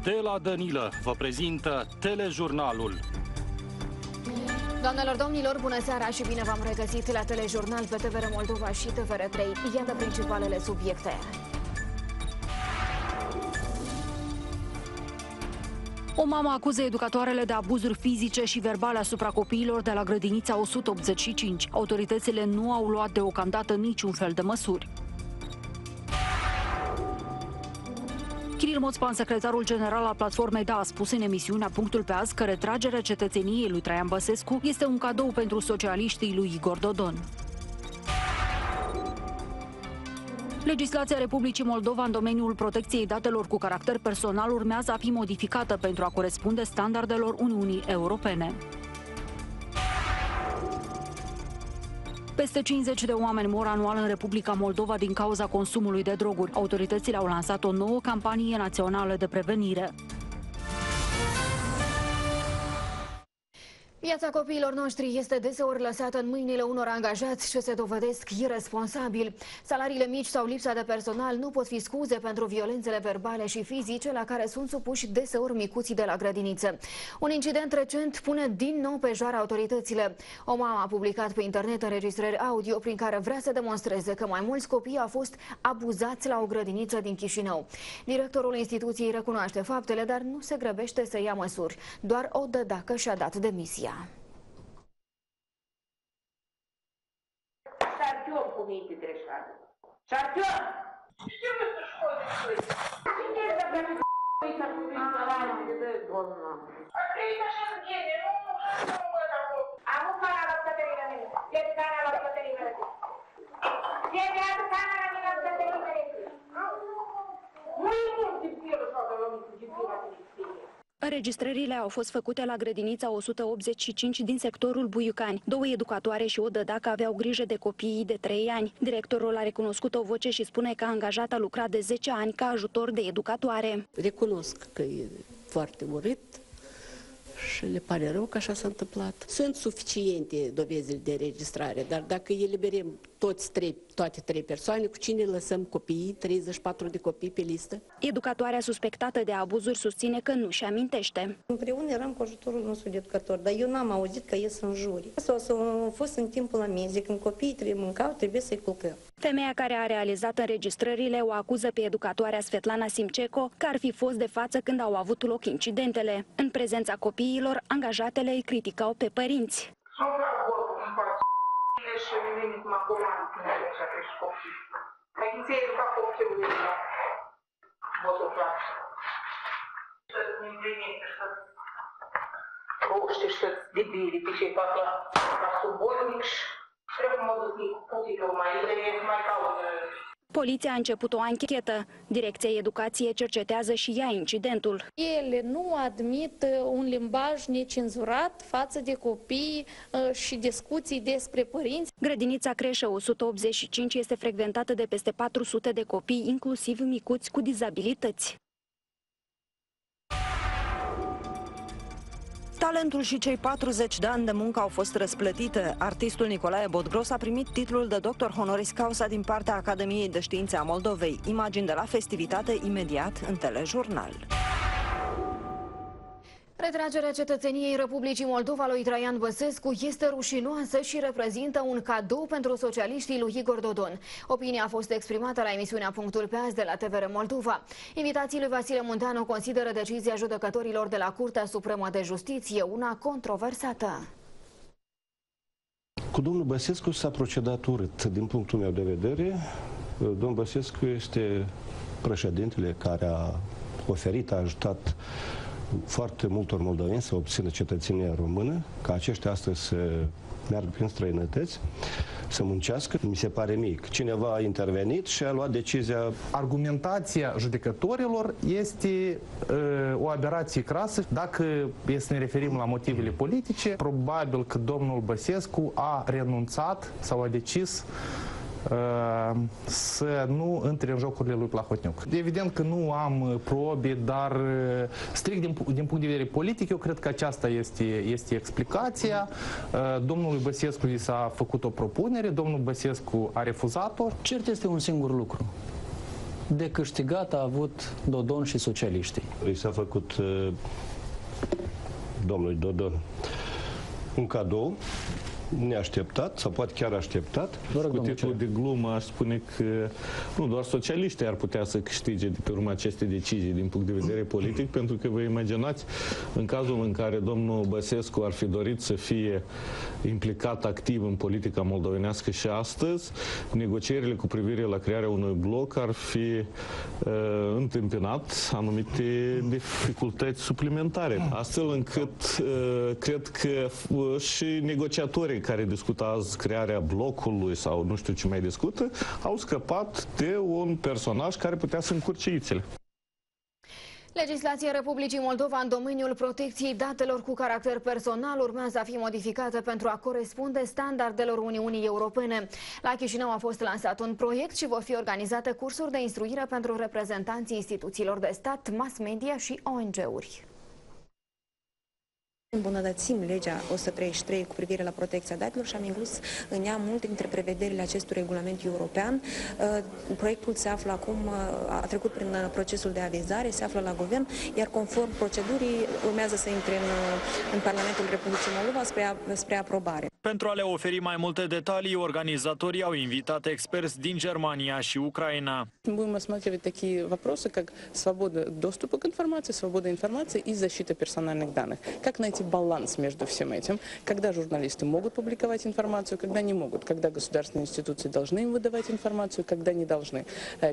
Stella Dănilă vă prezintă telejurnalul. Doamnelor, domnilor, bună seara și bine v-am regăsit la telejurnal pe TVR Moldova și TVR3. Iată principalele subiecte. O mamă acuză educatoarele de abuzuri fizice și verbale asupra copiilor de la grădinița 185. Autoritățile nu au luat deocamdată niciun fel de măsuri. Kiril Moțpan, secretarul general al platformei DA, a spus în emisiunea Punctul pe azi că retragerea cetățeniei lui Traian Băsescu este un cadou pentru socialiștii lui Igor Dodon. Legislația Republicii Moldova în domeniul protecției datelor cu caracter personal urmează a fi modificată pentru a corespunde standardelor Uniunii Europene. Peste 50 de oameni mor anual în Republica Moldova din cauza consumului de droguri. Autoritățile au lansat o nouă campanie națională de prevenire. Viața copiilor noștri este deseori lăsată în mâinile unor angajați ce se dovedesc irresponsabili. Salariile mici sau lipsa de personal nu pot fi scuze pentru violențele verbale și fizice la care sunt supuși deseori micuții de la grădiniță. Un incident recent pune din nou pe joară autoritățile. O mamă a publicat pe internet înregistrări audio prin care vrea să demonstreze că mai mulți copii au fost abuzați la o grădiniță din Chișinău. Directorul instituției recunoaște faptele, dar nu se grăbește să ia măsuri. Doar o dă dacă și-a dat demisia. Шартер умеете решать. Шартер! Что вы тут ходите? Теперь забрали Открыть машину деньги, ну, что вы такое? А ну, канал Înregistrările au fost făcute la grădinița 185 din sectorul Buiucani. Două educatoare și o dădacă aveau grijă de copiii de 3 ani. Directorul a recunoscut o voce și spune că angajat a lucrat de 10 ani ca ajutor de educatoare. Recunosc că e foarte urât, și le pare rău că așa s-a întâmplat. Sunt suficiente dovezile de registrare, dar dacă eliberăm toți trei, toate trei persoane, cu cine lăsăm copiii, 34 de copii pe listă? Educatoarea suspectată de abuzuri susține că nu-și amintește. Împreună eram cu ajutorul nostru de educator, dar eu n-am auzit că ies în juri. Sau să a fost în timpul amiezii, când copiii trebuie mâncau, trebuie să-i culcăm. Femeia care a realizat înregistrările o acuză pe educatoarea Svetlana Simceco că ar fi fost de față când au avut loc incidentele. În prezența copiilor, angajatele îi criticau pe părinți. și venit acum așa pe copii. Mai ți-ai educat copilul ăsta. Votul place. Să-ți împlinit, să-ți roște, să-ți debili pe cei fac la, la subordinic și trebuie mă duc cu puținul mai, mai cauză Poliția a început o anchetă. Direcția Educației cercetează și ea incidentul. Ele nu admit uh, un limbaj necenzurat față de copii uh, și discuții despre părinți. Grădinița Creșă 185 este frecventată de peste 400 de copii, inclusiv micuți cu dizabilități. Talentul și cei 40 de ani de muncă au fost răsplătite. Artistul Nicolae Bodgros a primit titlul de doctor honoris causa din partea Academiei de Științe a Moldovei. Imagini de la festivitate imediat în telejurnal. Retragerea cetățeniei Republicii Moldova lui Traian Băsescu este rușinoasă și reprezintă un cadou pentru socialiștii lui Igor Dodon. Opinia a fost exprimată la emisiunea Punctul pe azi de la TVR Moldova. Invitații lui Vasile Munteanu consideră decizia judecătorilor de la Curtea Supremă de Justiție una controversată. Cu domnul Băsescu s-a procedat urât. Din punctul meu de vedere, domnul Băsescu este președintele care a oferit, a ajutat foarte multor moldoveni să obțină cetățenia română, ca aceștia astăzi să meargă prin străinătăți, să muncească. Mi se pare mic. Cineva a intervenit și a luat decizia. Argumentația judecătorilor este uh, o aberație crasă. Dacă e să ne referim la motivele politice, probabil că domnul Băsescu a renunțat sau a decis Uh, să nu intre în jocurile lui Plahotniuc. Evident că nu am uh, probe, dar uh, strict din, din punct de vedere politic, eu cred că aceasta este, este explicația. Domnului Băsescu i s-a făcut o propunere, domnul Băsescu a refuzat-o. Cert este un singur lucru. de câștigat a avut Dodon și socialiștii. Îi s-a făcut uh, domnului Dodon un cadou neașteptat, sau poate chiar așteptat. Vă Cu titlul de glumă aș spune că nu doar socialiștii ar putea să câștige de pe urma acestei decizii din punct de vedere politic, pentru că vă imaginați în cazul în care domnul Băsescu ar fi dorit să fie implicat activ în politica moldovenească și astăzi, negocierile cu privire la crearea unui bloc ar fi uh, întâmpinat anumite dificultăți suplimentare, astfel încât uh, cred că uh, și negociatorii cei care discută azi crearea blocului sau nu știu ce mai discută, au scăpat de un personaj care putea să încurce ițele. Legislația Republicii Moldova în domeniul protecției datelor cu caracter personal urmează a fi modificată pentru a corespunde standardelor Uniunii Europene. La Chișinău a fost lansat un proiect și vor fi organizate cursuri de instruire pentru reprezentanții instituțiilor de stat, mass media și ONG-uri. Îmbunătățim legea 133 cu privire la protecția datelor și am inclus în ea multe dintre prevederile acestui regulament european. Uh, proiectul se află acum, uh, a trecut prin uh, procesul de avizare, se află la guvern, iar conform procedurii urmează să intre în, în Parlamentul Republicii Moldova spre, spre aprobare. Pentru a le oferi mai multe detalii, organizatorii au invitat experți din Germania și Ucraina. Будем рассматривать такие вопросы, как свобода доступа к информации, свобода информации и защита персональных данных. Как найти баланс между всем этим, когда журналисты могут публиковать информацию, когда не могут, когда государственные институции должны им выдавать информацию, когда не должны,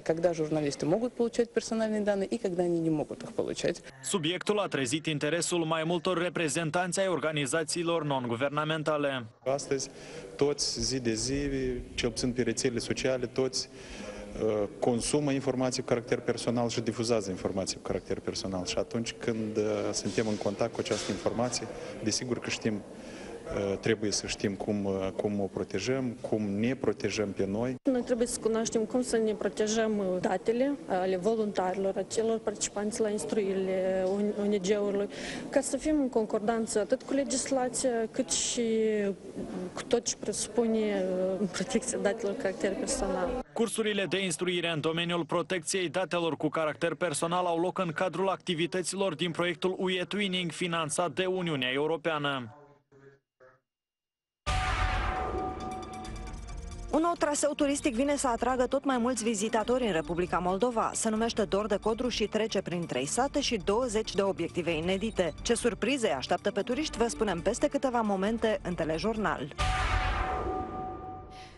когда жurnaliști могут получать персональные данные и когда они не могут их получать. Subiectul a trezit interesul mai multor reprezentanți ai organizațiilor non-guvernamentale. Astăzi, toți zi de zi, cel puțin pe rețelele sociale, toți consumă informații cu caracter personal și difuzează informații cu caracter personal. Și atunci când uh, suntem în contact cu această informație, desigur că știm Uh, trebuie să știm cum, uh, cum o protejăm, cum ne protejăm pe noi. Noi trebuie să cunoaștem cum să ne protejăm uh, datele ale voluntarilor, a celor participanți la instruirile ONG-urilor, ca să fim în concordanță atât cu legislația, cât și cu tot ce presupune protecția datelor cu caracter personal. Cursurile de instruire în domeniul protecției datelor cu caracter personal au loc în cadrul activităților din proiectul UE Twinning finanțat de Uniunea Europeană. Un nou traseu turistic vine să atragă tot mai mulți vizitatori în Republica Moldova. Se numește Dor de Codru și trece prin trei sate și 20 de obiective inedite. Ce surprize așteaptă pe turiști vă spunem peste câteva momente în telejurnal.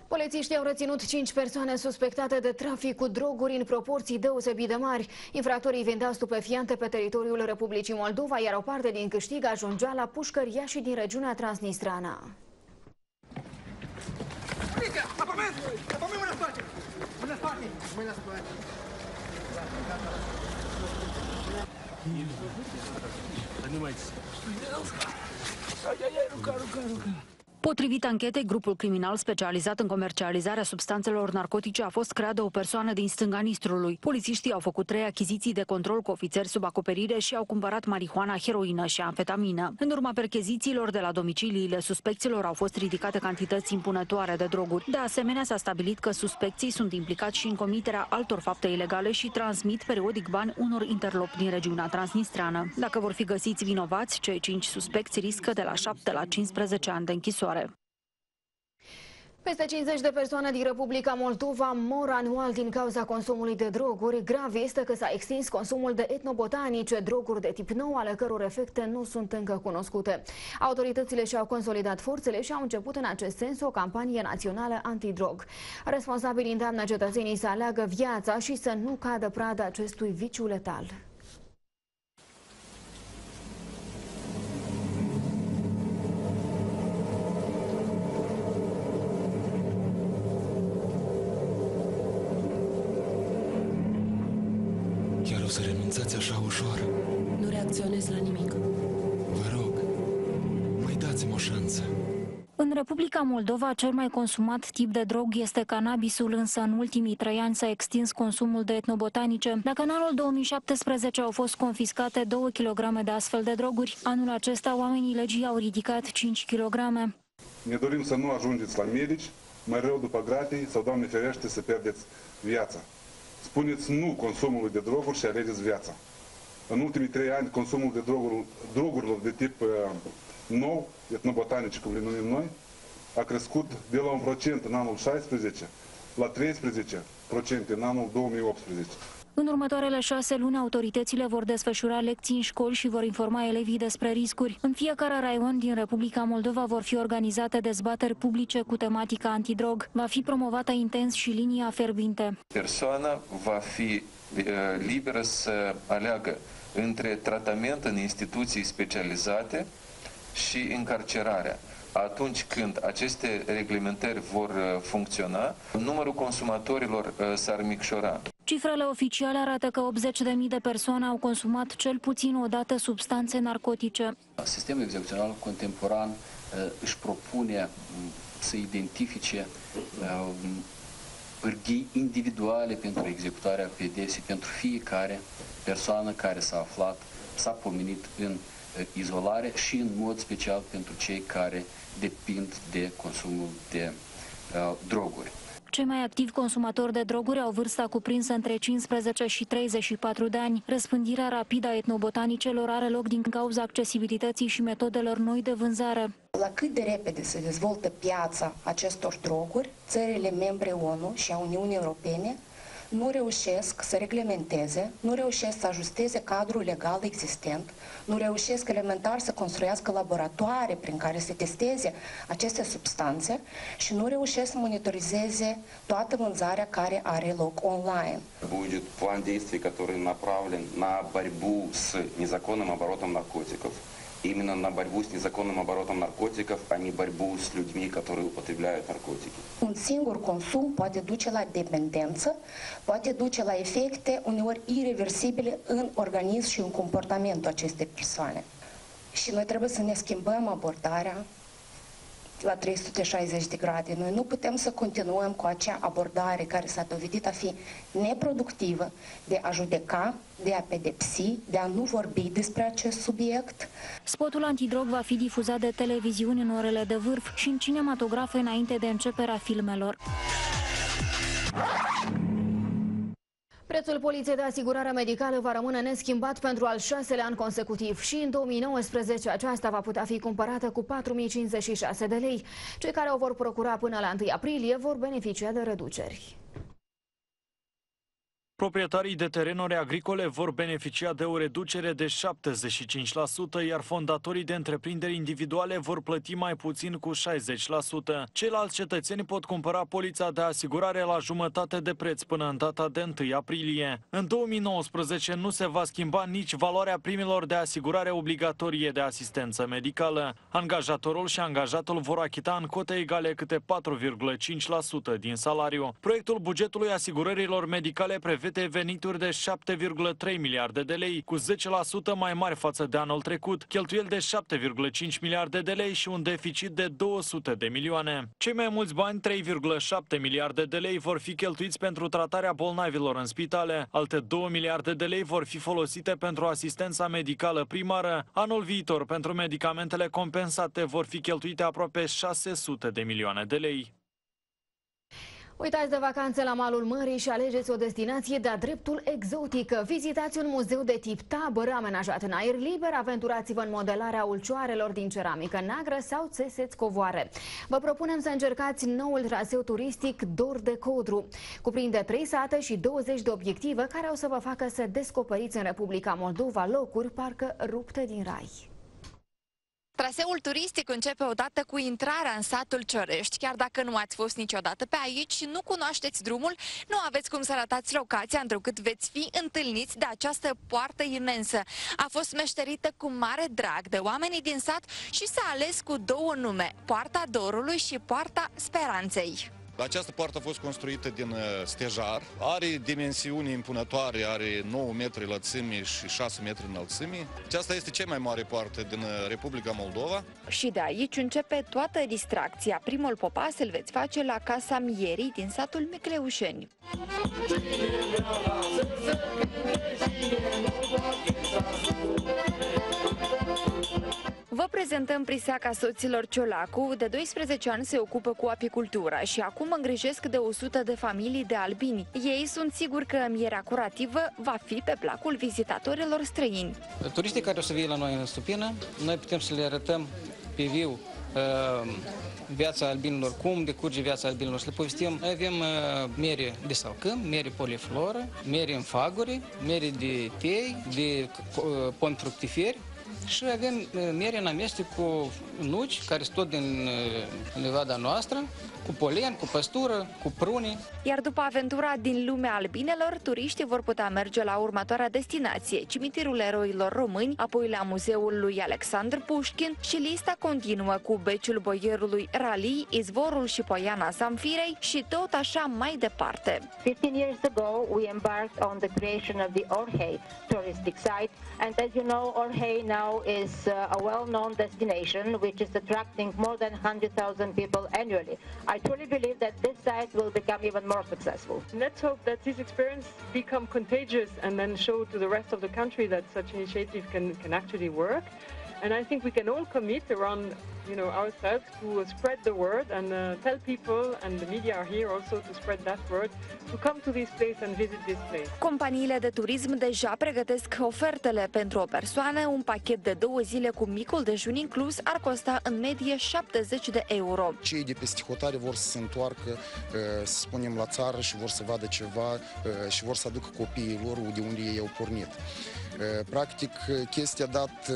Polițiștii au reținut 5 persoane suspectate de trafic cu droguri în proporții deosebit de mari. Infractorii vindeau stupefiante pe teritoriul Republicii Moldova, iar o parte din câștig ajungea la pușcăria și din regiunea Transnistrana. Spate! Mâna spate! Nu mai... Ai, ai, ai, ruca, ruca, ruca! Potrivit anchetei, grupul criminal specializat în comercializarea substanțelor narcotice a fost creat de o persoană din stânga Nistrului. Polițiștii au făcut trei achiziții de control cu ofițeri sub acoperire și au cumpărat marihuana, heroină și amfetamină. În urma perchezițiilor de la domiciliile suspecților au fost ridicate cantități impunătoare de droguri. De asemenea, s-a stabilit că suspecții sunt implicați și în comiterea altor fapte ilegale și transmit periodic bani unor interlopți din regiunea transnistreană. Dacă vor fi găsiți vinovați, cei cinci suspecți riscă de la 7 la 15 ani de închisoare. Peste 50 de persoane din Republica Moldova mor anual din cauza consumului de droguri. Grav este că s-a extins consumul de etnobotanice, droguri de tip nou, ale căror efecte nu sunt încă cunoscute. Autoritățile și-au consolidat forțele și au început în acest sens o campanie națională antidrog. Responsabilii îndeamnă cetățenii să aleagă viața și să nu cadă prada acestui viciu letal. O să renunțați așa ușor? Nu reacționez la nimic. Vă rog, mai dați-mi o șansă. În Republica Moldova, cel mai consumat tip de drog este cannabisul, însă în ultimii trei ani s-a extins consumul de etnobotanice. Dacă în anul 2017 au fost confiscate 2 kg de astfel de droguri, anul acesta oamenii legii au ridicat 5 kg. Ne dorim să nu ajungeți la medici, mai rău după gratii sau, Doamne ferește, să pierdeți viața spuneți nu consumului de droguri și alegeți viața. În ultimii trei ani, consumul de droguri, drogurilor de tip uh, nou, etnobotanice, cum le numim noi, a crescut de la un procent în anul 16 la 13 procente în anul 2018. În următoarele șase luni, autoritățile vor desfășura lecții în școli și vor informa elevii despre riscuri. În fiecare raion din Republica Moldova vor fi organizate dezbateri publice cu tematica antidrog. Va fi promovată intens și linia ferbinte. Persoana va fi uh, liberă să aleagă între tratament în instituții specializate și încarcerarea atunci când aceste reglementări vor uh, funcționa, numărul consumatorilor uh, s-ar micșora. Cifrele oficiale arată că 80.000 de persoane au consumat cel puțin o dată substanțe narcotice. Sistemul execuțional contemporan uh, își propune mm, să identifice pârghii individuale pentru executarea pedesei pentru fiecare persoană care s-a aflat, s-a pomenit în izolare și în mod special pentru cei care depind de consumul de uh, droguri. Cei mai activi consumatori de droguri au vârsta cuprinsă între 15 și 34 de ani. Răspândirea rapidă a etnobotanicelor are loc din cauza accesibilității și metodelor noi de vânzare. La cât de repede se dezvoltă piața acestor droguri, țările membre ONU și a Uniunii Europene nu reușesc să reglementeze, nu reușesc să ajusteze cadrul legal existent, nu reușesc elementar să construiască laboratoare prin care să testeze aceste substanțe și nu reușesc să monitorizeze toată vânzarea care are loc online. Будет план действий, который направлен на борьбу с незаконным оборотом наркотиков именно на борьбу с незаконным оборотом наркотиков, а не борьбу с людьми, которые употребляют наркотики. Un singur consum poate duce la dependență, poate duce la efecte uneori irreversibile în organism și în comportamentul acestei persoane. Și noi trebuie să ne schimbăm abordarea la 360 de grade. Noi nu putem să continuăm cu acea abordare care s-a dovedit a fi neproductivă de a judeca, de a pedepsi, de a nu vorbi despre acest subiect. Spotul antidrog va fi difuzat de televiziuni în orele de vârf și în cinematografe înainte de începerea filmelor. Prețul poliției de asigurare medicală va rămâne neschimbat pentru al șaselea an consecutiv și în 2019 aceasta va putea fi cumpărată cu 4.056 de lei. Cei care o vor procura până la 1 aprilie vor beneficia de reduceri. Proprietarii de terenuri agricole vor beneficia de o reducere de 75%, iar fondatorii de întreprinderi individuale vor plăti mai puțin cu 60%. Ceilalți cetățeni pot cumpăra polița de asigurare la jumătate de preț până în data de 1 aprilie. În 2019 nu se va schimba nici valoarea primilor de asigurare obligatorie de asistență medicală. Angajatorul și angajatul vor achita în cote egale câte 4,5% din salariu. Proiectul bugetului asigurărilor medicale prevede prevede venituri de 7,3 miliarde de lei, cu 10% mai mari față de anul trecut, cheltuieli de 7,5 miliarde de lei și un deficit de 200 de milioane. Cei mai mulți bani, 3,7 miliarde de lei, vor fi cheltuiți pentru tratarea bolnavilor în spitale. Alte 2 miliarde de lei vor fi folosite pentru asistența medicală primară. Anul viitor, pentru medicamentele compensate, vor fi cheltuite aproape 600 de milioane de lei. Uitați de vacanțe la malul mării și alegeți o destinație de-a dreptul exotică. Vizitați un muzeu de tip tabără amenajat în aer liber, aventurați-vă în modelarea ulcioarelor din ceramică neagră sau țeseți covoare. Vă propunem să încercați noul traseu turistic Dor de Codru. Cuprinde 3 sate și 20 de obiective care o să vă facă să descoperiți în Republica Moldova locuri parcă rupte din rai. Traseul turistic începe odată cu intrarea în satul Ciorești. Chiar dacă nu ați fost niciodată pe aici și nu cunoașteți drumul, nu aveți cum să ratați locația, întrucât veți fi întâlniți de această poartă imensă. A fost meșterită cu mare drag de oamenii din sat și s-a ales cu două nume, Poarta Dorului și Poarta Speranței. Această poartă a fost construită din uh, stejar, are dimensiuni impunătoare, are 9 metri lățime și 6 metri înălțime. Aceasta este cea mai mare poartă din uh, Republica Moldova. Și de aici începe toată distracția. Primul popas îl veți face la Casa Mierii din satul Micleușeni. Vă Vă prezentăm Priseaca soților Ciolacu. De 12 ani se ocupă cu apicultura și acum îngrijesc de 100 de familii de albini. Ei sunt siguri că mierea curativă va fi pe placul vizitatorilor străini. Turiștii care o să vie la noi în Stupină, noi putem să le arătăm pe viu uh, viața albinilor, cum decurge viața albinilor, să le povestim. Noi avem uh, mere de salcâm, mere polifloră, mere în faguri, mere de tei, de uh, pomi fructiferi, și avem uh, mere în amestec cu nuci, care sunt tot din uh, levada noastră, cu polen, cu păstură, cu prune. Iar după aventura din lumea albinelor, turiștii vor putea merge la următoarea destinație, cimitirul eroilor români, apoi la muzeul lui Alexandru Pușkin și lista continuă cu beciul boierului Rali, izvorul și poiana Zamfirei și tot așa mai departe. 15 years ago, we embarked on the creation of the Orhei touristic site, and as you know, Orhei now is uh, a well-known destination which is attracting more than 100,000 people annually. I truly believe that this site will become even more successful. Let's hope that this experience become contagious and then show to the rest of the country that such initiative can, can actually work. And I think we can all commit around, you know, ourselves to spread the word and uh, tell people, and the media are here also to spread that word, to come to this place and visit this place. Companiile de turism deja pregătesc ofertele pentru o persoană. Un pachet de două zile cu micul dejun inclus ar costa în medie 70 de euro. Cei de peste hotare vor să se întoarcă, uh, să spunem, la țară și vor să vadă ceva uh, și vor să aducă copiii lor de unde ei au pornit. Practic, chestia dat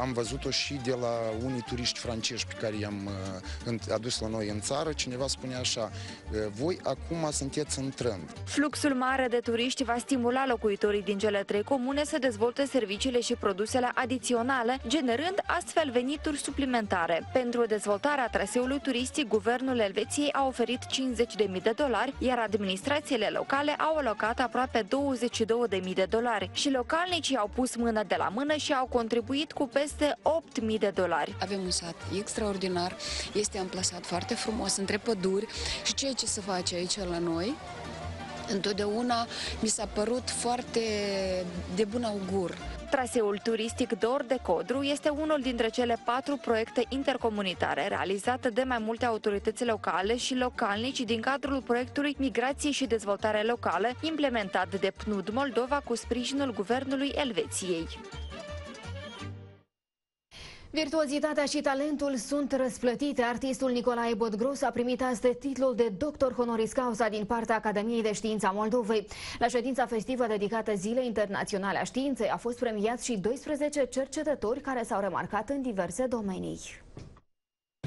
am văzut-o și de la unii turiști francezi pe care i-am adus la noi în țară. Cineva spunea așa, voi acum sunteți în trend. Fluxul mare de turiști va stimula locuitorii din cele trei comune să dezvolte serviciile și produsele adiționale, generând astfel venituri suplimentare. Pentru dezvoltarea traseului turistic, guvernul Elveției a oferit 50.000 de dolari, iar administrațiile locale au alocat aproape 22.000 de dolari și localnicii au pus mână de la mână și au contribuit cu peste 8.000 de dolari. Avem un sat extraordinar, este amplasat foarte frumos între păduri și ceea ce se face aici la noi întotdeauna mi s-a părut foarte de bun augur. Traseul turistic Dor de Codru este unul dintre cele patru proiecte intercomunitare realizate de mai multe autorități locale și localnici din cadrul proiectului Migrație și Dezvoltare Locală, implementat de PNUD Moldova cu sprijinul Guvernului Elveției. Virtuozitatea și talentul sunt răsplătite. Artistul Nicolae Bodgros a primit astăzi titlul de doctor honoris causa din partea Academiei de Știință a Moldovei. La ședința festivă dedicată Zilei Internaționale a Științei a fost premiați și 12 cercetători care s-au remarcat în diverse domenii.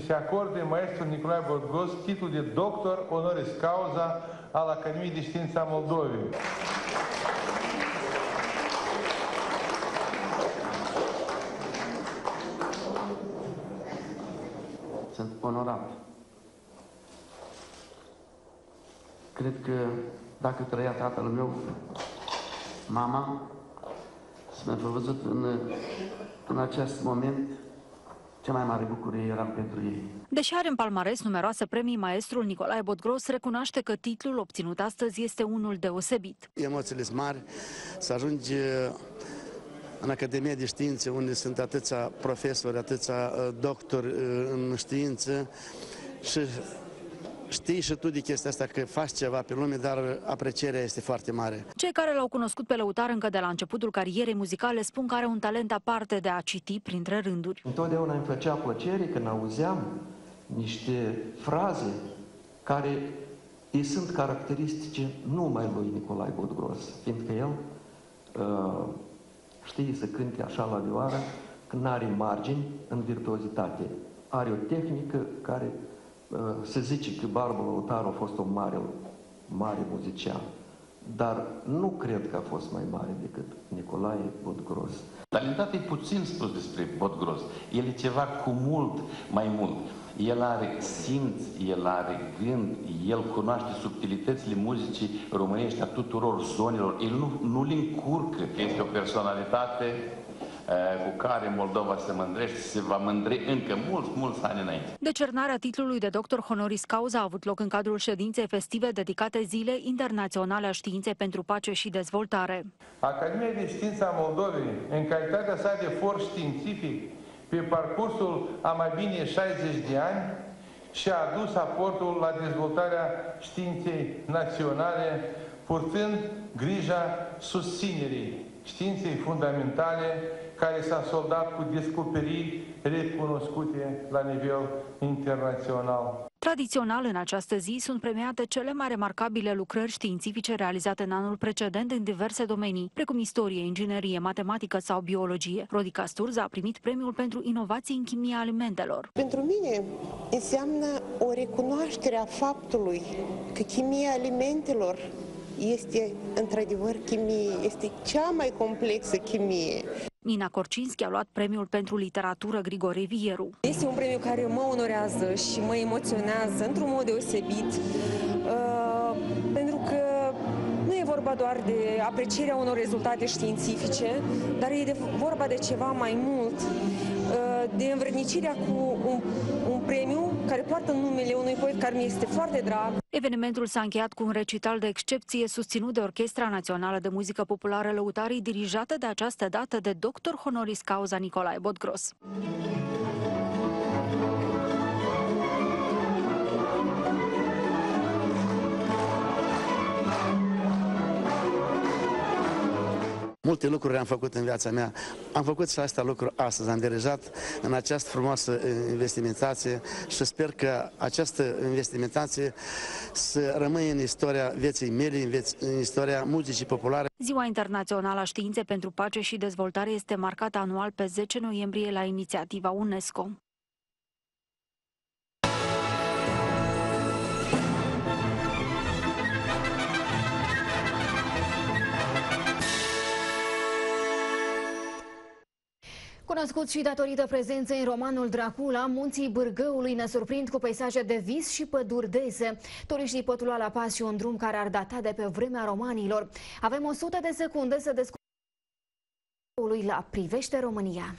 Se acorde maestrul Nicolae Bodgros titlul de doctor honoris causa al Academiei de Știință a Moldovei. Sunt onorat. Cred că dacă trăia tatăl meu, mama, să mă fi văzut în, în acest moment, cea mai mare bucurie era pentru ei. Deși are în palmares numeroase premii, maestrul Nicolae Botgros recunoaște că titlul obținut astăzi este unul deosebit. Emoțiile sunt mari, să ajungi în Academia de Științe, unde sunt atâția profesori, atâția uh, doctori uh, în știință și știi și tu de chestia asta că faci ceva pe lume, dar aprecierea este foarte mare. Cei care l-au cunoscut pe lăutar încă de la începutul carierei muzicale spun că are un talent aparte de a citi printre rânduri. Întotdeauna îmi făcea plăcere când auzeam niște fraze care îi sunt caracteristice numai lui Nicolae Budgros, fiindcă el uh, știe să cânte așa la vioară când nu are margini în virtuozitate. Are o tehnică care uh, se zice că Barbu Lăutaru a fost un mare, mare muzician. Dar nu cred că a fost mai mare decât Nicolae Bodgros. Talentat e puțin spus despre Bodgros. El e ceva cu mult mai mult. El are simț, el are gând, el cunoaște subtilitățile muzicii românești a tuturor zonelor. El nu, nu le încurcă. Este o personalitate cu care Moldova se mândrește se va mândri încă mulți, mulți ani înainte. Decernarea titlului de doctor honoris causa a avut loc în cadrul ședinței festive dedicate Zilei Internaționale a Științei pentru Pace și Dezvoltare. Academia de Știință a Moldovei, în calitatea sa de for științific, pe parcursul a mai bine 60 de ani și a adus aportul la dezvoltarea științei naționale, purtând grija susținerii științei fundamentale care s-a soldat cu descoperiri recunoscute la nivel internațional. Tradițional, în această zi sunt premiate cele mai remarcabile lucrări științifice realizate în anul precedent în diverse domenii, precum istorie, inginerie, matematică sau biologie. Rodica Sturza a primit premiul pentru inovații în chimia alimentelor. Pentru mine înseamnă o recunoaștere a faptului că chimia alimentelor este într-adevăr chimie, este cea mai complexă chimie. Nina Corcinski a luat premiul pentru literatură Grigore Vieru. Este un premiu care mă onorează și mă emoționează într-un mod deosebit, uh, pentru că nu e vorba doar de aprecierea unor rezultate științifice, dar e de vorba de ceva mai mult, uh, de învrednicirea cu un, un premiu care poartă numele unui poet care mi este foarte drag. Evenimentul s-a încheiat cu un recital de excepție susținut de Orchestra Națională de Muzică Populară Lăutarii, dirijată de această dată de dr. honoris causa Nicolae Bodgros. Multe lucruri am făcut în viața mea. Am făcut și asta lucru astăzi. Am dirijat în această frumoasă investimentație și sper că această investimentație să rămâne în istoria vieții mele, în, vieț- în istoria muzicii populare. Ziua Internațională a Științei pentru Pace și Dezvoltare este marcată anual pe 10 noiembrie la inițiativa UNESCO. Cunoscut și datorită prezenței în romanul Dracula, munții Bârgăului ne surprind cu peisaje de vis și păduri dese. Turiștii pot lua la pas și un drum care ar data de pe vremea romanilor. Avem 100 de secunde să descoperim la Privește România.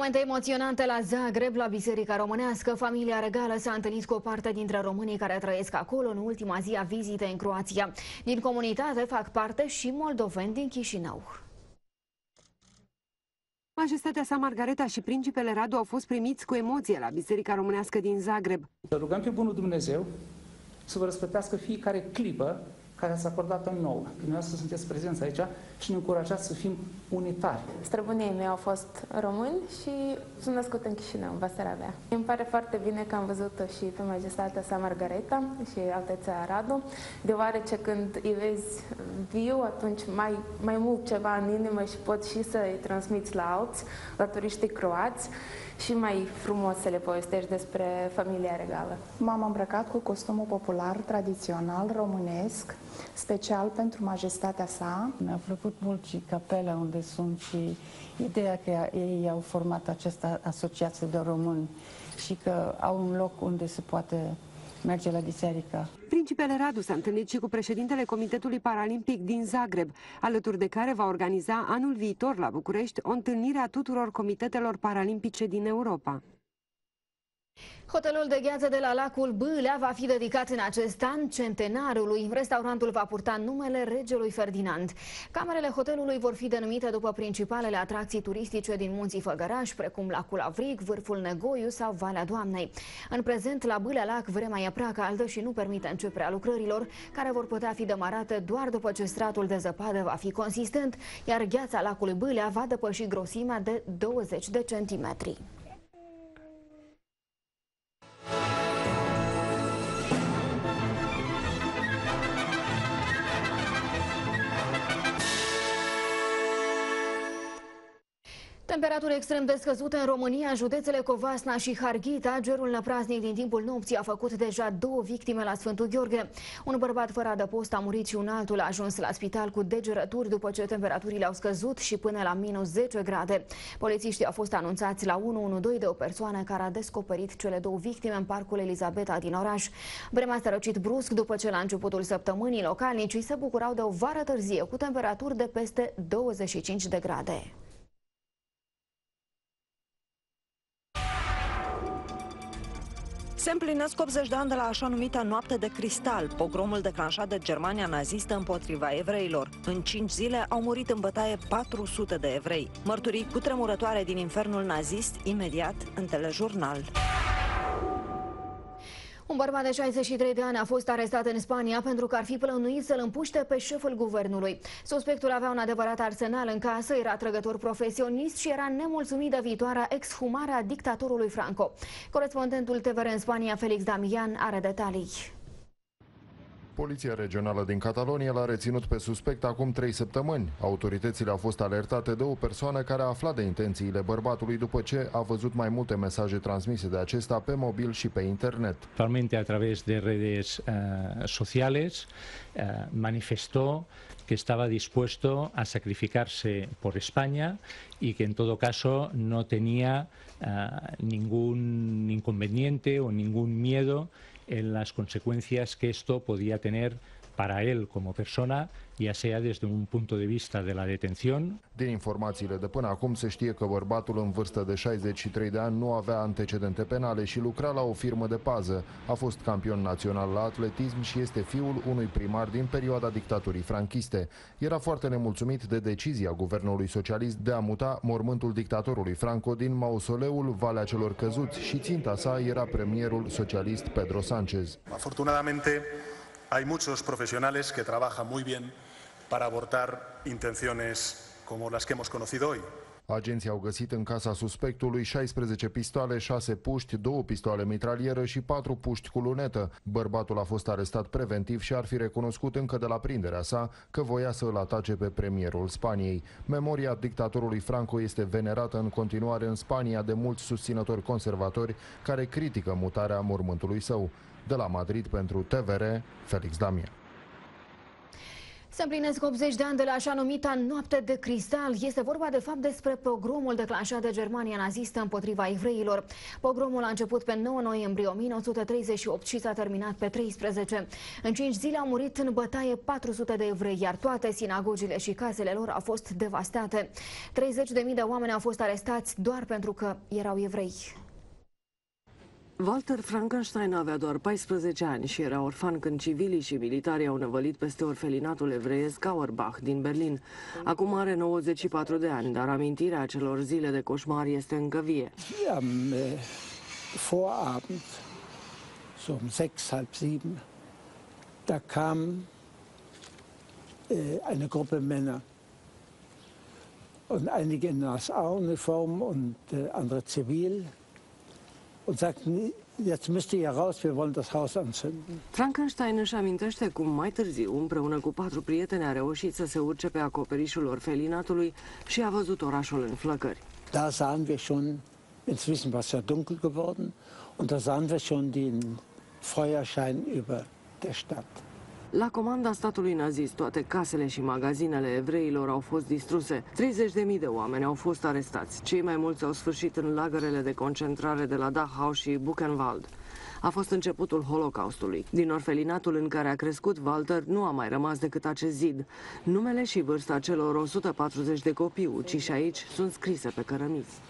Momente emoționante la Zagreb, la Biserica Românească. Familia regală s-a întâlnit cu o parte dintre românii care trăiesc acolo în ultima zi a vizitei în Croația. Din comunitate fac parte și moldoveni din Chișinău. Majestatea sa Margareta și principele Radu au fost primiți cu emoție la Biserica Românească din Zagreb. Să rugăm pe Bunul Dumnezeu să vă răspătească fiecare clipă care ați acordat-o nouă. Dumneavoastră sunteți prezenți aici și ne încurajați să fim unitari. Străbunii mei au fost români și sunt născut în Chișinău, în Basarabia. Îmi pare foarte bine că am văzut-o și pe majestatea sa Margareta și altețea Radu, deoarece când îi vezi viu, atunci mai, mai mult ceva în inimă și poți și să-i transmiți la alți, la turiștii croați și mai frumos să le povestești despre familia regală. M-am îmbrăcat cu costumul popular tradițional românesc, special pentru majestatea sa. Mi-a plăcut mult și capela unde sunt și ideea că ei au format această asociație de români și că au un loc unde se poate merge la biserică. Principele Radu s-a întâlnit și cu președintele Comitetului Paralimpic din Zagreb, alături de care va organiza anul viitor la București o întâlnire a tuturor comitetelor paralimpice din Europa. Hotelul de gheață de la lacul Bâlea va fi dedicat în acest an centenarului. Restaurantul va purta numele regelui Ferdinand. Camerele hotelului vor fi denumite după principalele atracții turistice din munții Făgăraș, precum lacul Avrig, vârful Negoiu sau Valea Doamnei. În prezent, la Bâlea Lac, vremea e prea caldă și nu permite începerea lucrărilor, care vor putea fi demarate doar după ce stratul de zăpadă va fi consistent, iar gheața lacului Bâlea va depăși grosimea de 20 de centimetri. Temperaturi extrem de scăzute în România, județele Covasna și Harghita. Gerul năpraznic din timpul nopții a făcut deja două victime la Sfântul Gheorghe. Un bărbat fără adăpost a murit și un altul a ajuns la spital cu degerături după ce temperaturile au scăzut și până la minus 10 grade. Polițiștii au fost anunțați la 112 de o persoană care a descoperit cele două victime în parcul Elizabeta din oraș. Vremea s-a răcit brusc după ce la începutul săptămânii localnicii se bucurau de o vară târzie cu temperaturi de peste 25 de grade. Se împlinesc 80 de ani de la așa numita Noapte de Cristal, pogromul declanșat de Germania nazistă împotriva evreilor. În 5 zile au murit în bătaie 400 de evrei. Mărturii cu tremurătoare din infernul nazist, imediat în telejurnal. Un bărbat de 63 de ani a fost arestat în Spania pentru că ar fi plănuit să-l împuște pe șeful guvernului. Suspectul avea un adevărat arsenal în casă, era trăgător profesionist și era nemulțumit de viitoarea exhumare a dictatorului Franco. Corespondentul TVR în Spania, Felix Damian, are detalii. Poliția regională din Catalonia l-a reținut pe suspect acum trei săptămâni. Autoritățile au fost alertate de o persoană care a aflat de intențiile bărbatului după ce a văzut mai multe mesaje transmise de acesta pe mobil și pe internet. Actualmente a través de redes uh, sociales uh, manifestó que estaba dispuesto a sacrificarse por España y que en todo caso no tenía uh, ningún inconveniente o ningún miedo en las consecuencias que esto podía tener para él como persona, ya sea desde un punto de vista de la detención. Din informațiile de până acum se știe că bărbatul în vârstă de 63 de ani nu avea antecedente penale și lucra la o firmă de pază. A fost campion național la atletism și este fiul unui primar din perioada dictaturii franchiste. Era foarte nemulțumit de decizia guvernului socialist de a muta mormântul dictatorului Franco din mausoleul Valea celor Căzuți și ținta sa era premierul socialist Pedro Sánchez. Afortunadamente, hay muchos profesionales que trabajan muy bien para abortar intenciones como las que hemos conocido hoy. Agenții au găsit în casa suspectului 16 pistoale, 6 puști, 2 pistoale mitralieră și 4 puști cu lunetă. Bărbatul a fost arestat preventiv și ar fi recunoscut încă de la prinderea sa că voia să îl atace pe premierul Spaniei. Memoria dictatorului Franco este venerată în continuare în Spania de mulți susținători conservatori care critică mutarea mormântului său. De la Madrid pentru TVR, Felix Damia. Se împlinesc 80 de ani de la așa numita Noapte de Cristal. Este vorba de fapt despre pogromul declanșat de Germania nazistă împotriva evreilor. Pogromul a început pe 9 noiembrie 1938 și s-a terminat pe 13. În 5 zile au murit în bătaie 400 de evrei, iar toate sinagogile și casele lor au fost devastate. 30.000 de oameni au fost arestați doar pentru că erau evrei. Walter Frankenstein avea doar 14 ani și era orfan când civilii și militarii au năvălit peste orfelinatul evreiesc Auerbach din Berlin. Acum are 94 de ani, dar amintirea acelor zile de coșmar este încă vie. Am äh, Vorabend, so um sechs, halb sieben, da kam äh, eine Gruppe Männer und einige in NASA-Uniform und äh, andere zivil und sagten, jetzt müsst ihr raus, wir wollen das Haus anzünden. Frankenstein își amintește cum mai târziu, împreună cu patru prieteni, a reușit să se urce pe acoperișul orfelinatului și a văzut orașul în flăcări. Da sahen wir schon, inzwischen war es ja dunkel geworden, und da sahen wir schon den Feuerschein über der Stadt. La comanda statului nazist, toate casele și magazinele evreilor au fost distruse. 30.000 de oameni au fost arestați. Cei mai mulți au sfârșit în lagărele de concentrare de la Dachau și Buchenwald. a fost începutul Holocaustului. Din orfelinatul în care a crescut Walter nu a mai rămas decât acest zid. Numele și vârsta celor 140 de copii uciși aici sunt scrise pe cărămizi.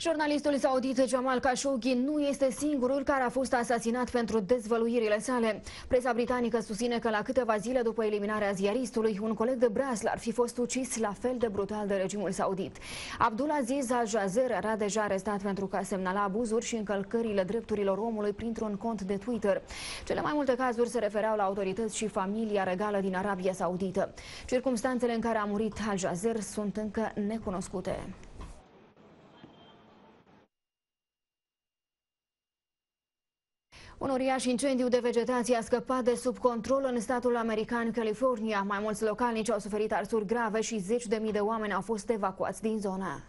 Jurnalistul saudit Jamal Khashoggi nu este singurul care a fost asasinat pentru dezvăluirile sale. Presa britanică susține că la câteva zile după eliminarea ziaristului, un coleg de breaslă ar fi fost ucis la fel de brutal de regimul saudit. Abdulaziz al-Jazer era deja arestat pentru că semnala abuzuri și încălcările drepturilor omului printr-un cont de Twitter. Cele mai multe cazuri se refereau la autorități și familia regală din Arabia Saudită. Circumstanțele în care a murit al-Jazer sunt încă necunoscute. Un uriaș incendiu de vegetație a scăpat de sub control în statul american California. Mai mulți localnici au suferit arsuri grave și zeci de mii de oameni au fost evacuați din zonă.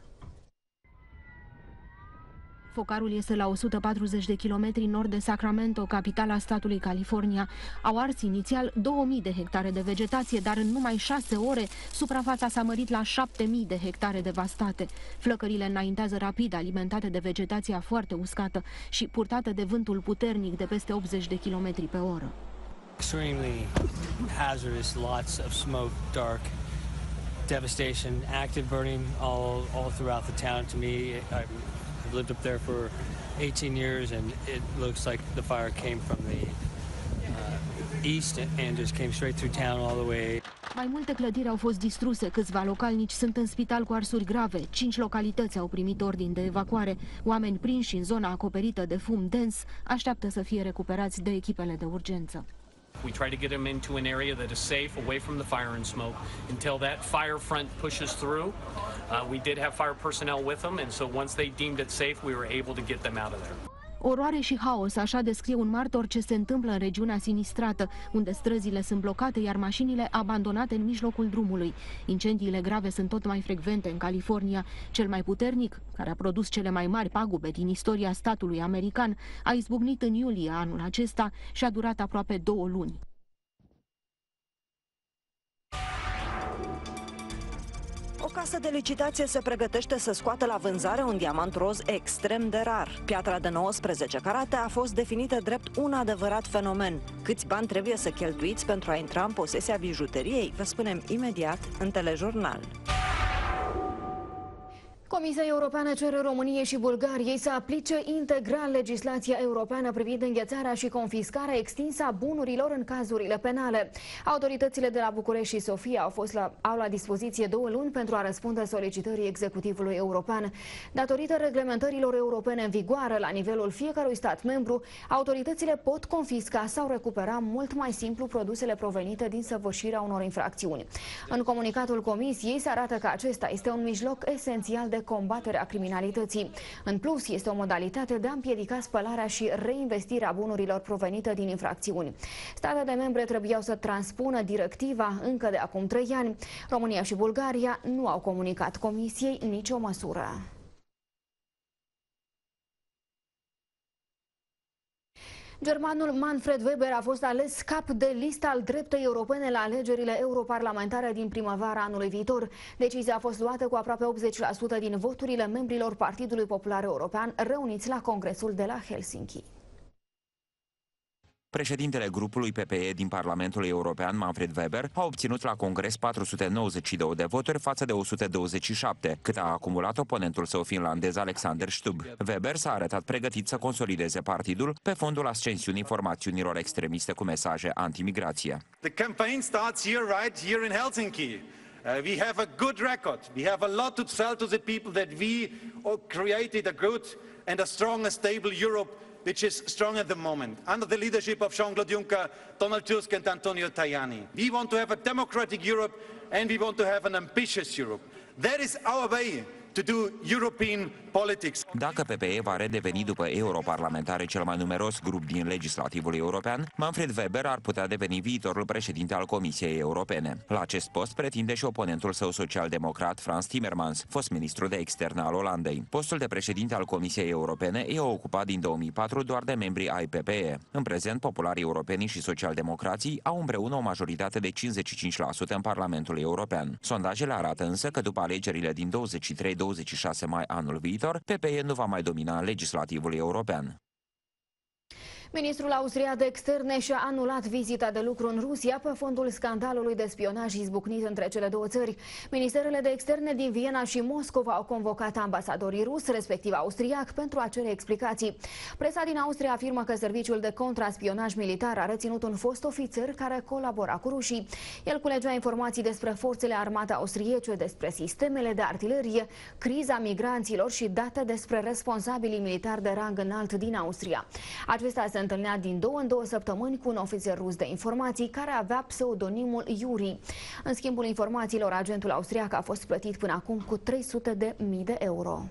Focarul este la 140 de kilometri nord de Sacramento, capitala statului California. Au ars inițial 2000 de hectare de vegetație, dar în numai 6 ore suprafața s-a mărit la 7000 de hectare devastate. Flăcările înaintează rapid, alimentate de vegetația foarte uscată și purtată de vântul puternic de peste 80 de kilometri pe oră. Extremely hazardous, lots of smoke, dark, devastation, active burning all, all throughout the town. To me, I, I've lived up there for 18 years, and it looks like the fire came from the uh, east and just came straight through town all the way. Mai multe clădiri au fost distruse, câțiva localnici sunt în spital cu arsuri grave, cinci localități au primit ordin de evacuare, oameni prinși în zona acoperită de fum dens așteaptă să fie recuperați de echipele de urgență. We try to get them into an area that is safe, away from the fire and smoke, until that fire front pushes through. Uh, we did have fire personnel with them, and so once they deemed it safe, we were able to get them out of there. Oroare și haos, așa descrie un martor ce se întâmplă în regiunea sinistrată, unde străzile sunt blocate, iar mașinile abandonate în mijlocul drumului. Incendiile grave sunt tot mai frecvente în California. Cel mai puternic, care a produs cele mai mari pagube din istoria statului american, a izbucnit în iulie anul acesta și a durat aproape două luni. O casă de licitație se pregătește să scoată la vânzare un diamant roz extrem de rar. Piatra de 19 carate a fost definită drept un adevărat fenomen. Câți bani trebuie să cheltuiți pentru a intra în posesia bijuteriei? Vă spunem imediat în telejurnal. Comisia Europeană cere României și Bulgariei să aplice integral legislația europeană privind înghețarea și confiscarea extinsă a bunurilor în cazurile penale. Autoritățile de la București și Sofia au, fost la, au la dispoziție două luni pentru a răspunde solicitării executivului european. Datorită reglementărilor europene în vigoare la nivelul fiecărui stat membru, autoritățile pot confisca sau recupera mult mai simplu produsele provenite din săvârșirea unor infracțiuni. În comunicatul Comisiei se arată că acesta este un mijloc esențial de combaterea criminalității. În plus, este o modalitate de a împiedica spălarea și reinvestirea bunurilor provenite din infracțiuni. Statele membre trebuiau să transpună directiva încă de acum trei ani. România și Bulgaria nu au comunicat Comisiei nicio măsură. Germanul Manfred Weber a fost ales cap de lista al dreptei europene la alegerile europarlamentare din primăvara anului viitor. Decizia a fost luată cu aproape 80% din voturile membrilor Partidului Popular European reuniți la Congresul de la Helsinki. Președintele grupului PPE din Parlamentul European, Manfred Weber, a obținut la Congres 492 de voturi față de 127, cât a acumulat oponentul său finlandez Alexander Stubb. Weber s-a arătat pregătit să consolideze partidul pe fondul ascensiunii formațiunilor extremiste cu mesaje antimigrație. The campaign starts here, right here in Helsinki. Uh, we have a good record. We have a lot to tell to the people that we created a good and a strong and stable Europe which is strong at the moment, under the leadership of Jean-Claude Juncker, Donald Tusk and Antonio Tajani. We want to have a democratic Europe and we want to have an ambitious Europe. That is our way to do European politics. Dacă PPE va redeveni după europarlamentare cel mai numeros grup din legislativul european, Manfred Weber ar putea deveni viitorul președinte al Comisiei Europene. La acest post pretinde și oponentul său social-democrat Frans Timmermans, fost ministru de externe al Olandei. Postul de președinte al Comisiei Europene e ocupat din 2004 doar de membrii ai PPE. În prezent, popularii europeni și socialdemocrații au împreună o majoritate de 55% în Parlamentul European. Sondajele arată însă că după alegerile din 23 26 mai anul viitor, PPE nu va mai domina legislativul european. Ministrul austriac de externe și-a anulat vizita de lucru în Rusia pe fondul scandalului de spionaj izbucnit între cele două țări. Ministerele de externe din Viena și Moscova au convocat ambasadorii rus, respectiv austriac, pentru a cere explicații. Presa din Austria afirmă că serviciul de contraspionaj militar a reținut un fost ofițer care colabora cu rușii. El culegea informații despre forțele armate austriece, despre sistemele de artilerie, criza migranților și date despre responsabilii militari de rang înalt din Austria. Acesta se întâlnea din două în două săptămâni cu un ofițer rus de informații care avea pseudonimul Yuri. În schimbul informațiilor, agentul austriac a fost plătit până acum cu 300 de mii de euro.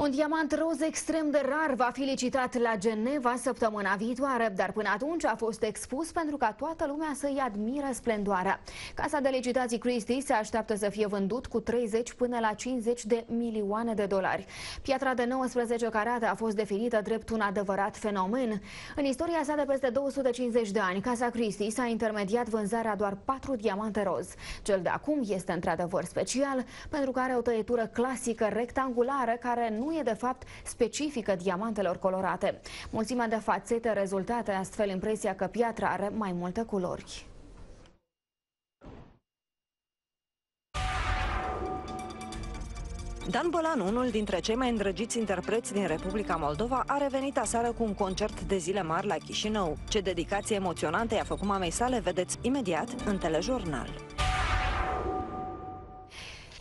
Un diamant roz extrem de rar va fi licitat la Geneva săptămâna viitoare, dar până atunci a fost expus pentru ca toată lumea să-i admire splendoarea. Casa de licitații Christie se așteaptă să fie vândut cu 30 până la 50 de milioane de dolari. Piatra de 19 carate a fost definită drept un adevărat fenomen. În istoria sa de peste 250 de ani, Casa Christie s-a intermediat vânzarea doar 4 diamante roz. Cel de acum este într-adevăr special pentru că are o tăietură clasică rectangulară care nu nu e de fapt specifică diamantelor colorate. Mulțimea de fațete rezultate astfel impresia că piatra are mai multe culori. Dan Bălan, unul dintre cei mai îndrăgiți interpreți din Republica Moldova, a revenit aseară cu un concert de zile mari la Chișinău. Ce dedicație emoționantă i-a făcut mamei sale, vedeți imediat în telejurnal.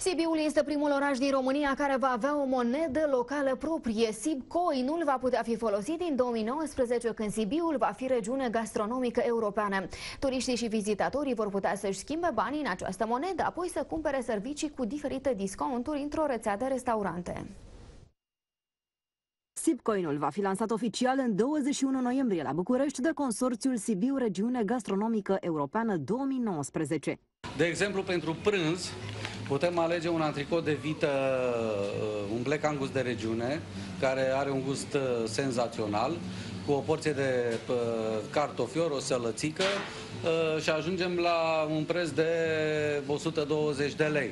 Sibiul este primul oraș din România care va avea o monedă locală proprie. Sibcoinul va putea fi folosit din 2019 când Sibiul va fi regiune gastronomică europeană. Turiștii și vizitatorii vor putea să-și schimbe banii în această monedă, apoi să cumpere servicii cu diferite discounturi într-o rețea de restaurante. Sipcoinul va fi lansat oficial în 21 noiembrie la București de consorțiul Sibiu Regiune Gastronomică Europeană 2019. De exemplu, pentru prânz, Putem alege un antricot de vită, uh, un Black Angus de regiune, care are un gust uh, senzațional, cu o porție de uh, cartofior, o sălățică și ajungem la un preț de 120 de lei.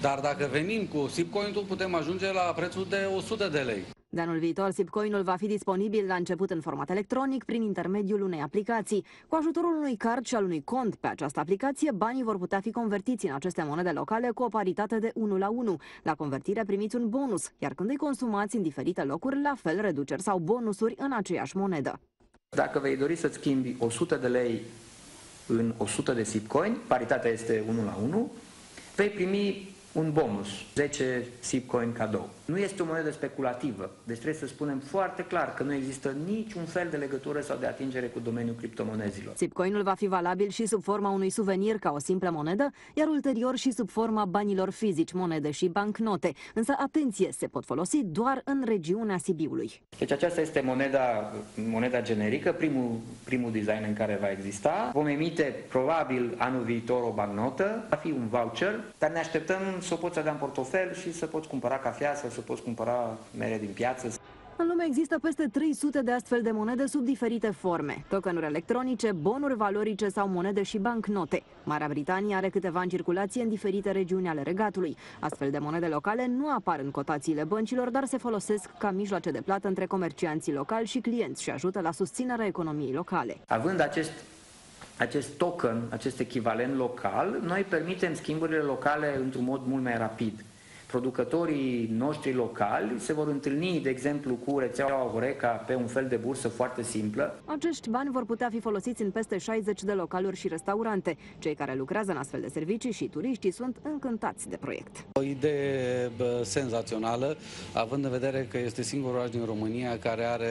Dar dacă venim cu Sipcoin, putem ajunge la prețul de 100 de lei. De anul viitor, Sipcoinul va fi disponibil la început în format electronic prin intermediul unei aplicații. Cu ajutorul unui card și al unui cont pe această aplicație, banii vor putea fi convertiți în aceste monede locale cu o paritate de 1 la 1. La convertire primiți un bonus, iar când îi consumați în diferite locuri, la fel reduceri sau bonusuri în aceeași monedă. Dacă vei dori să-ți schimbi 100 de lei în 100 de Sipcoin, paritatea este 1 la 1, vei primi un bonus, 10 SIPCoin cadou. Nu este o monedă speculativă, deci trebuie să spunem foarte clar că nu există niciun fel de legătură sau de atingere cu domeniul criptomonezilor. SIPCoinul va fi valabil și sub forma unui suvenir ca o simplă monedă, iar ulterior și sub forma banilor fizici, monede și bancnote. Însă, atenție, se pot folosi doar în regiunea Sibiului. Deci aceasta este moneda, moneda generică, primul, primul design în care va exista. Vom emite probabil anul viitor o bancnotă, va fi un voucher, dar ne așteptăm să o poți avea în portofel și să poți cumpăra cafea sau să poți cumpăra mere din piață. În lume există peste 300 de astfel de monede sub diferite forme, tokenuri electronice, bonuri valorice sau monede și bancnote. Marea Britanie are câteva în circulație în diferite regiuni ale regatului. Astfel de monede locale nu apar în cotațiile băncilor, dar se folosesc ca mijloace de plată între comercianții locali și clienți și ajută la susținerea economiei locale. Având acest acest token, acest echivalent local, noi permitem schimburile locale într-un mod mult mai rapid. Producătorii noștri locali se vor întâlni, de exemplu, cu rețeaua Horeca pe un fel de bursă foarte simplă. Acești bani vor putea fi folosiți în peste 60 de localuri și restaurante. Cei care lucrează în astfel de servicii și turiștii sunt încântați de proiect. O idee bă, senzațională, având în vedere că este singurul oraș din România care are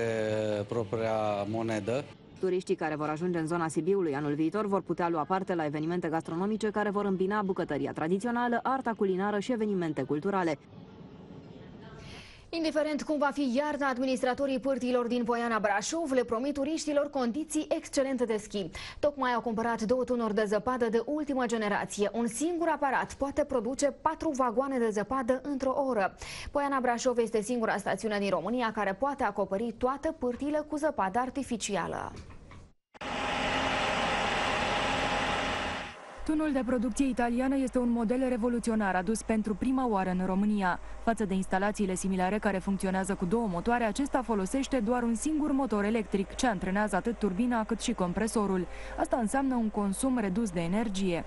propria monedă. Turiștii care vor ajunge în zona Sibiului anul viitor vor putea lua parte la evenimente gastronomice care vor îmbina bucătăria tradițională, arta culinară și evenimente culturale. Indiferent cum va fi iarna, administratorii pârtilor din Poiana Brașov le promit turiștilor condiții excelente de schi. Tocmai au cumpărat două tunuri de zăpadă de ultimă generație. Un singur aparat poate produce patru vagoane de zăpadă într-o oră. Poiana Brașov este singura stațiune din România care poate acoperi toate pârtile cu zăpadă artificială. Tunul de producție italiană este un model revoluționar adus pentru prima oară în România. Față de instalațiile similare care funcționează cu două motoare, acesta folosește doar un singur motor electric, ce antrenează atât turbina cât și compresorul. Asta înseamnă un consum redus de energie.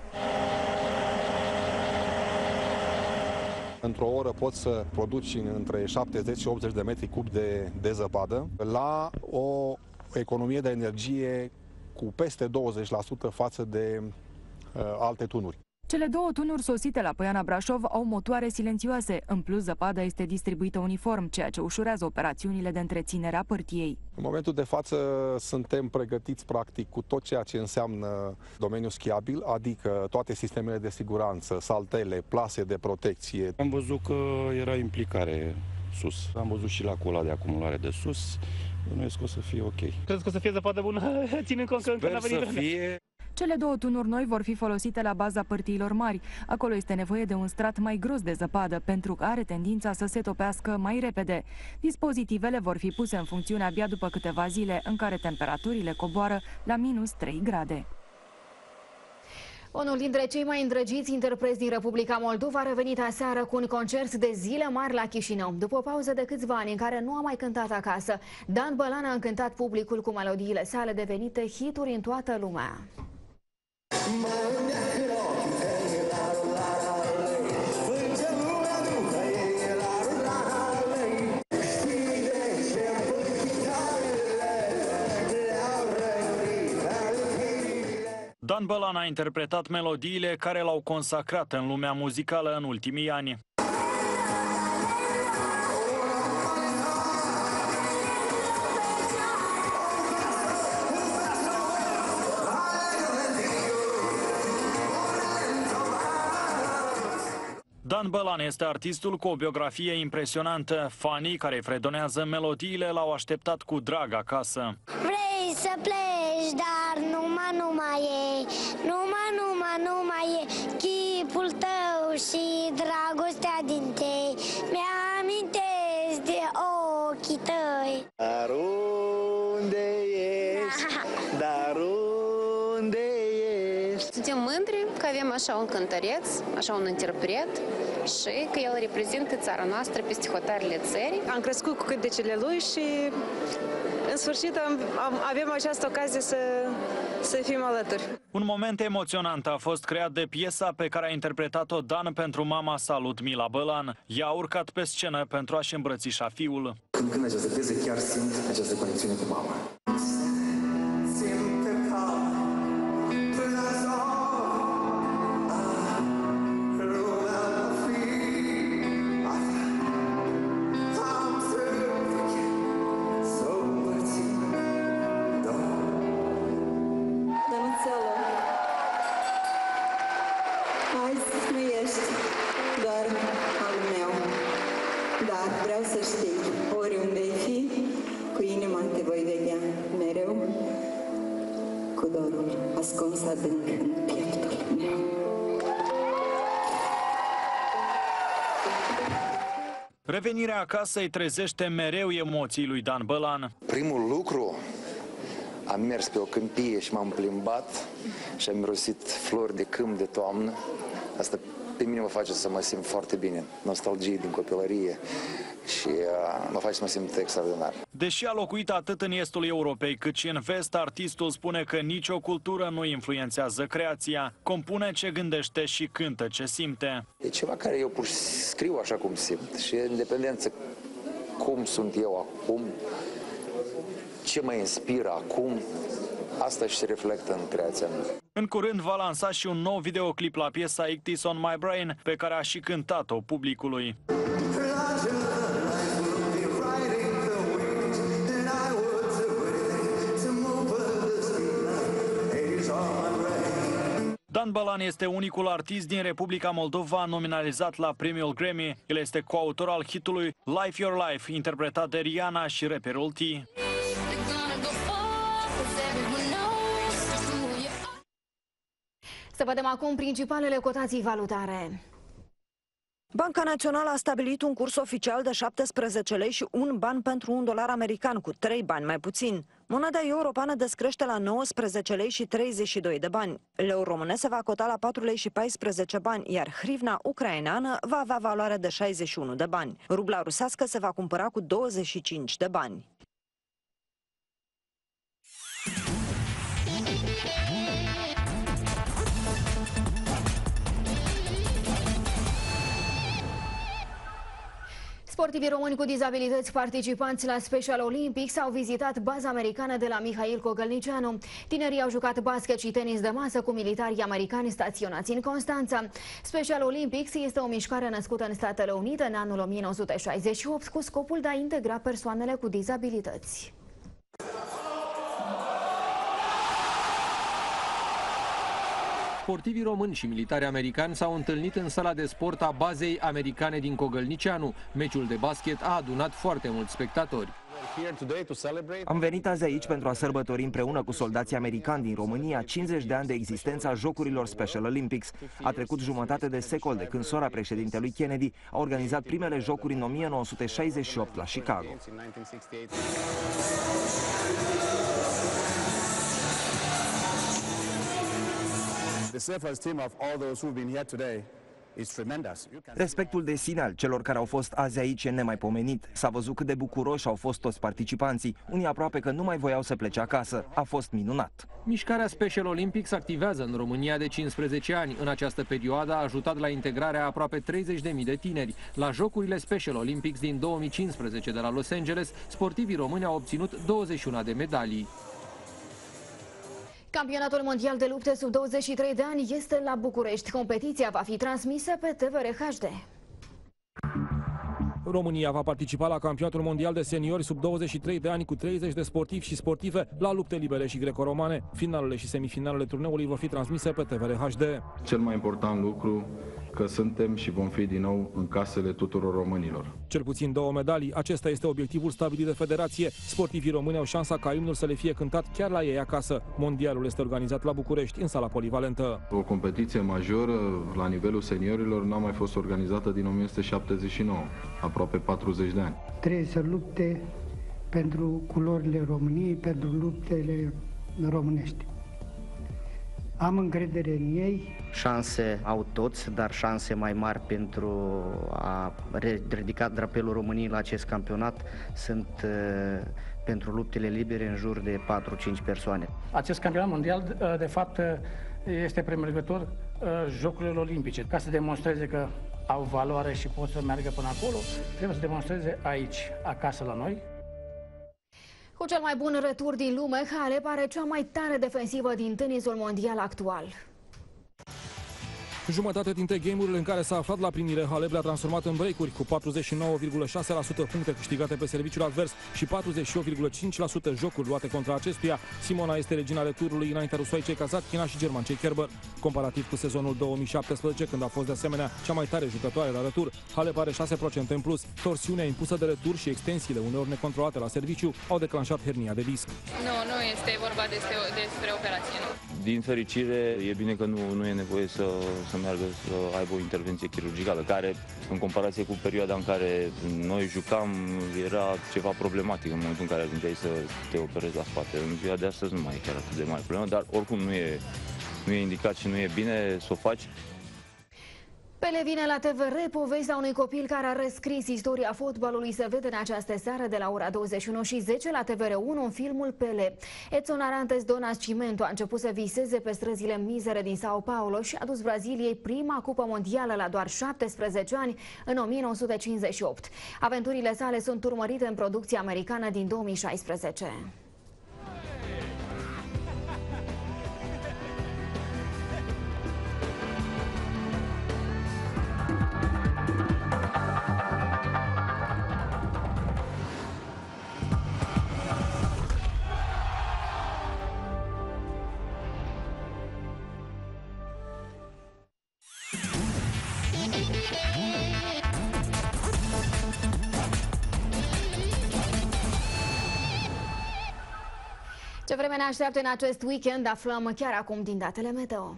Într-o oră poți să produci între 70 și 80 de metri cub de, de zăpadă la o economie de energie cu peste 20% față de uh, alte tunuri. Cele două tunuri sosite la Poiana Brașov au motoare silențioase. În plus, zăpada este distribuită uniform, ceea ce ușurează operațiunile de întreținere a părtiei. În momentul de față suntem pregătiți practic cu tot ceea ce înseamnă domeniul schiabil, adică toate sistemele de siguranță, saltele, plase de protecție. Am văzut că era implicare sus. Am văzut și la cola de acumulare de sus. Bănuiesc că o să fie ok. Crezi că o să fie zăpadă bună, ținând cont că încă Sper n-a venit să vremea? fie. Cele două tunuri noi vor fi folosite la baza părtiilor mari. Acolo este nevoie de un strat mai gros de zăpadă, pentru că are tendința să se topească mai repede. Dispozitivele vor fi puse în funcțiune abia după câteva zile, în care temperaturile coboară la minus 3 grade. Unul dintre cei mai îndrăgiți interpreți din Republica Moldova a revenit aseară cu un concert de zile mari la Chișinău. După o pauză de câțiva ani în care nu a mai cântat acasă, Dan Bălan a încântat publicul cu melodiile sale devenite hituri în toată lumea. Dan Bălan a interpretat melodiile care l-au consacrat în lumea muzicală în ultimii ani. Dan Bălan este artistul cu o biografie impresionantă. Fanii care fredonează melodiile l-au așteptat cu drag acasă. Vrei să pleci, dar așa un cântăreț, așa un interpret și că el reprezintă țara noastră peste hotarele țării. Am crescut cu cântecele lui și în sfârșit am, am, avem această ocazie să, să fim alături. Un moment emoționant a fost creat de piesa pe care a interpretat-o Dan pentru mama sa, Ludmila Bălan. Ea a urcat pe scenă pentru a-și îmbrățișa fiul. Când cânt această piesă, chiar simt această conexiune cu mama. Revenirea acasă îi trezește mereu emoții lui Dan Bălan. Primul lucru, am mers pe o câmpie și m-am plimbat și am mirosit flori de câmp de toamnă. Asta pe mine mă face să mă simt foarte bine, nostalgie din copilărie și uh, mă face să mă simt extraordinar. Deși a locuit atât în estul Europei cât și în vest, artistul spune că nicio cultură nu influențează creația. Compune ce gândește și cântă ce simte. E ceva care eu pur și scriu așa cum simt și independență cum sunt eu acum, ce mă inspiră acum, asta și se reflectă în creația mea. În curând va lansa și un nou videoclip la piesa Ictis on My Brain, pe care a și cântat-o publicului. Dan Bălan este unicul artist din Republica Moldova nominalizat la premiul Grammy. El este coautor al hitului Life Your Life, interpretat de Rihanna și rapperul T. Să vedem acum principalele cotații valutare. Banca Națională a stabilit un curs oficial de 17 lei și un ban pentru un dolar american, cu 3 bani mai puțin. Moneda europeană descrește la 19 lei și 32 de bani. Leu românesc se va cota la 4 lei și 14 bani, iar hrivna ucraineană va avea valoare de 61 de bani. Rubla rusească se va cumpăra cu 25 de bani. Sportivii români cu dizabilități participanți la Special Olympics au vizitat baza americană de la Mihail Cogălnicianu. Tinerii au jucat basket și tenis de masă cu militarii americani staționați în Constanța. Special Olympics este o mișcare născută în Statele Unite în anul 1968 cu scopul de a integra persoanele cu dizabilități. Sportivii români și militari americani s-au întâlnit în sala de sport a bazei americane din Cogălnicianu. Meciul de basket a adunat foarte mulți spectatori. Am venit azi aici pentru a sărbători împreună cu soldații americani din România 50 de ani de existență a Jocurilor Special Olympics. A trecut jumătate de secol de când sora președintelui Kennedy a organizat primele jocuri în 1968 la Chicago. Respectul de sine al celor care au fost azi aici e nemaipomenit. S-a văzut cât de bucuroși au fost toți participanții. Unii aproape că nu mai voiau să plece acasă. A fost minunat. Mișcarea Special Olympics activează în România de 15 ani. În această perioadă a ajutat la integrarea aproape 30.000 de tineri. La Jocurile Special Olympics din 2015 de la Los Angeles, sportivii români au obținut 21 de medalii. Campionatul mondial de lupte sub 23 de ani este la București. Competiția va fi transmisă pe TVR HD. România va participa la campionatul mondial de seniori sub 23 de ani cu 30 de sportivi și sportive la lupte libere și greco-romane. Finalele și semifinalele turneului vor fi transmise pe TVR HD. Cel mai important lucru că suntem și vom fi din nou în casele tuturor românilor. Cel puțin două medalii, acesta este obiectivul stabilit de federație. Sportivii români au șansa ca imnul să le fie cântat chiar la ei acasă. Mondialul este organizat la București, în sala polivalentă. O competiție majoră la nivelul seniorilor n-a mai fost organizată din 1979, aproape 40 de ani. Trebuie să lupte pentru culorile României, pentru luptele românești. Am încredere în ei. Șanse au toți, dar șanse mai mari pentru a ridica drapelul României la acest campionat sunt uh, pentru luptele libere în jur de 4-5 persoane. Acest campionat mondial, uh, de fapt, uh, este premergător Jocurilor Olimpice. Ca să demonstreze că au valoare și pot să meargă până acolo, trebuie să demonstreze aici, acasă la noi, cu cel mai bun retur din lume, Halep are cea mai tare defensivă din tenisul mondial actual. Jumătate dintre game-urile în care s-a aflat la primire, Halep le-a transformat în break-uri cu 49,6% puncte câștigate pe serviciul advers și 48,5% jocuri luate contra acestuia. Simona este regina returului înaintea rusoaicei Kazatkina și germancei Kerber. Comparativ cu sezonul 2017, când a fost de asemenea cea mai tare jucătoare la retur, Halep are 6% în plus. Torsiunea impusă de retur și extensiile uneori necontrolate la serviciu au declanșat hernia de disc. Nu, nu este vorba despre, despre operație, nu. Din fericire, e bine că nu, nu e nevoie să, să meargă să aibă o intervenție chirurgicală, care, în comparație cu perioada în care noi jucam, era ceva problematic în momentul în care ajungeai să te operezi la spate. În ziua de astăzi nu mai e chiar atât de mare problemă, dar oricum nu e, nu e indicat și nu e bine să o faci. Pele vine la TVR, povestea unui copil care a rescris istoria fotbalului se vede în această seară de la ora 21 și 10 la TVR1 în filmul Pele. Edson Arantes Donas Cimento a început să viseze pe străzile mizere din Sao Paulo și a dus Braziliei prima cupă mondială la doar 17 ani în 1958. Aventurile sale sunt urmărite în producția americană din 2016. Ce vreme ne așteaptă în acest weekend aflăm chiar acum din datele meteo.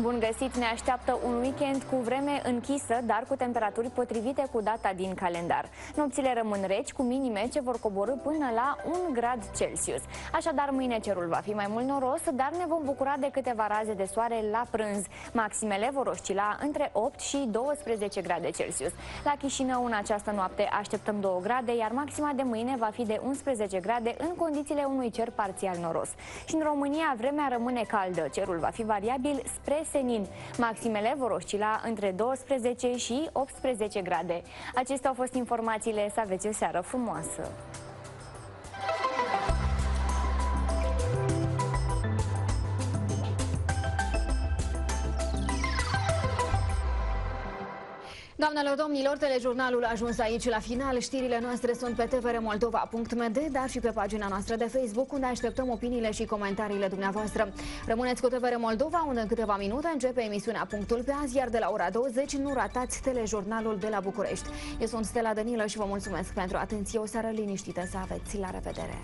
Bun găsit! Ne așteaptă un weekend cu vreme închisă, dar cu temperaturi potrivite cu data din calendar. Nopțile rămân reci, cu minime ce vor coborâ până la 1 grad Celsius. Așadar, mâine cerul va fi mai mult noros, dar ne vom bucura de câteva raze de soare la prânz. Maximele vor oscila între 8 și 12 grade Celsius. La Chișinău, în această noapte, așteptăm 2 grade, iar maxima de mâine va fi de 11 grade în condițiile unui cer parțial noros. Și în România, vremea rămâne caldă. Cerul va fi variabil spre senin. Maximele vor oscila între 12 și 18 grade. Acestea au fost informațiile. Să aveți o seară frumoasă! Doamnelor, domnilor, telejurnalul a ajuns aici la final. Știrile noastre sunt pe tvremoldova.md, dar și pe pagina noastră de Facebook, unde așteptăm opiniile și comentariile dumneavoastră. Rămâneți cu TVR Moldova, unde în câteva minute începe emisiunea Punctul pe azi, iar de la ora 20 nu ratați telejurnalul de la București. Eu sunt Stella Danilă și vă mulțumesc pentru atenție. O seară liniștită să aveți. La revedere!